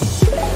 Bye.